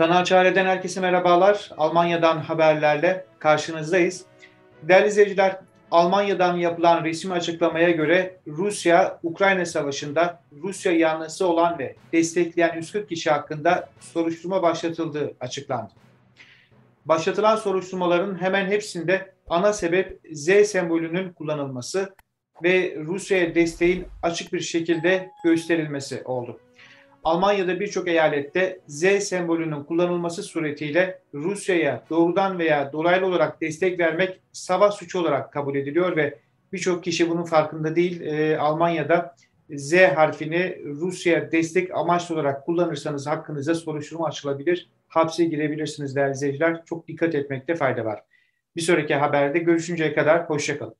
Kanal Çare'den herkese merhabalar. Almanya'dan haberlerle karşınızdayız. Değerli izleyiciler, Almanya'dan yapılan resmi açıklamaya göre Rusya, Ukrayna Savaşı'nda Rusya yanlısı olan ve destekleyen 140 kişi hakkında soruşturma başlatıldığı açıklandı. Başlatılan soruşturmaların hemen hepsinde ana sebep Z sembolünün kullanılması ve Rusya'ya desteğin açık bir şekilde gösterilmesi oldu. Almanya'da birçok eyalette Z sembolünün kullanılması suretiyle Rusya'ya doğrudan veya dolaylı olarak destek vermek savaş suçu olarak kabul ediliyor ve birçok kişi bunun farkında değil. E, Almanya'da Z harfini Rusya destek amaçlı olarak kullanırsanız hakkınızda soruşturma açılabilir. Hapse girebilirsiniz değerli izleyiciler. Çok dikkat etmekte fayda var. Bir sonraki haberde görüşünceye kadar hoşçakalın.